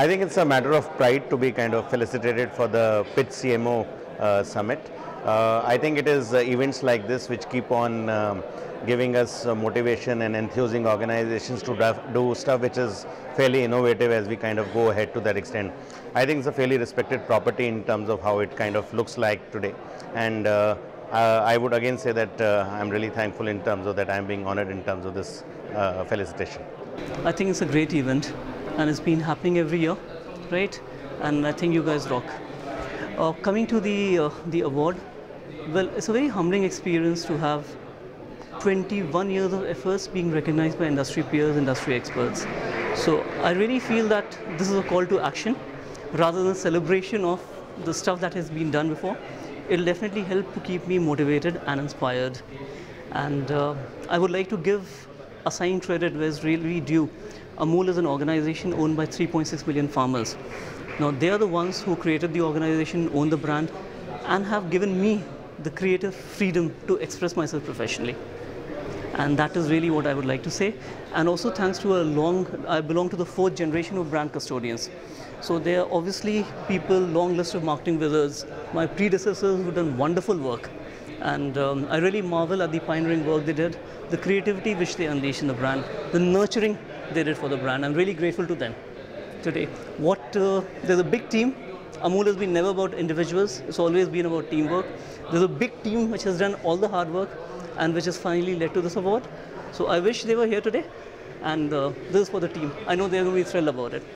I think it's a matter of pride to be kind of felicitated for the Pitch CMO uh, summit. Uh, I think it is uh, events like this which keep on um, giving us uh, motivation and enthusing organizations to do stuff which is fairly innovative as we kind of go ahead to that extent. I think it's a fairly respected property in terms of how it kind of looks like today. And uh, uh, I would again say that uh, I'm really thankful in terms of that I'm being honored in terms of this uh, felicitation. I think it's a great event and it's been happening every year, right? And I think you guys rock. Uh, coming to the, uh, the award, well, it's a very humbling experience to have 21 years of efforts being recognized by industry peers, industry experts. So I really feel that this is a call to action rather than celebration of the stuff that has been done before it'll definitely help to keep me motivated and inspired. And uh, I would like to give assigned credit it's really due. Amul is an organization owned by 3.6 million farmers. Now, they are the ones who created the organization, own the brand, and have given me the creative freedom to express myself professionally. And that is really what I would like to say. And also thanks to a long, I belong to the fourth generation of brand custodians. So there are obviously people, long list of marketing wizards, my predecessors who've done wonderful work. And um, I really marvel at the pioneering work they did, the creativity which they unleashed in the brand, the nurturing they did for the brand. I'm really grateful to them today. What uh, There's a big team. Amul has been never about individuals. It's always been about teamwork. There's a big team which has done all the hard work and which has finally led to this award. So I wish they were here today. And uh, this is for the team. I know they're going to be thrilled about it.